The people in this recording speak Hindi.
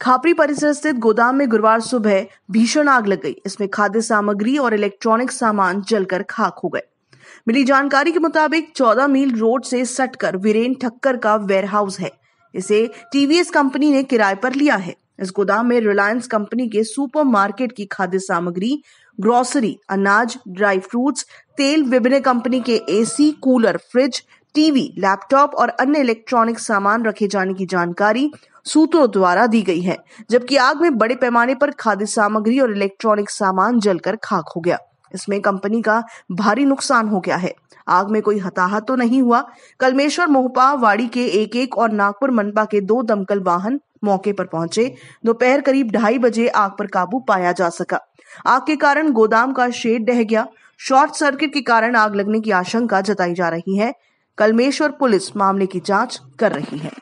खापरी परिसर स्थित गोदाम में गुरुवार सुबह भीषण आग लग गई। इसमें खाद्य सामग्री और इलेक्ट्रॉनिक सामान जलकर खाक हो गए। मिली जानकारी के मुताबिक 14 मील रोड से सटकर वीरेन ठक्कर का वेयरहाउस है। इसे टीवीएस कंपनी ने किराए पर लिया है। इस गोदाम में रिलायंस कंपनी के सुपर मार्केट की खाद्य सामग्री ग्रोसरी अनाज ड्राई फ्रूट्स तेल, विभिन्न कंपनी के AC cooler fridge TV, laptop और अन्य इलेक्ट्रॉनिक सामान रखे जाने की जानकारी सूत्रों द्वारा दी गई है, जबकि आग में बड़े पैमाने पर खाद्य सामग्री और इलेक्ट्रॉनिक सामान जलकर खाक हो गया। इसमें कंपनी का भारी नुकसान हो गया है। आग में कोई हताहत तो नहीं हुआ। कलमेश्वर, मोहपा, वाड़ी के एक एक और नागपुर, मनपा के दो दमकल वाहन मौके पर पहुँचे। दोपहर करीब ढाई बजे आग पर काबू पाया जा सका। आग के कारण गोदाम का शेड ढह गया। शॉर्ट सर्किट के कारण आग लगने की आशंका जताई जा रही है। कलमेश्वर पुलिस मामले की जाँच कर रही है।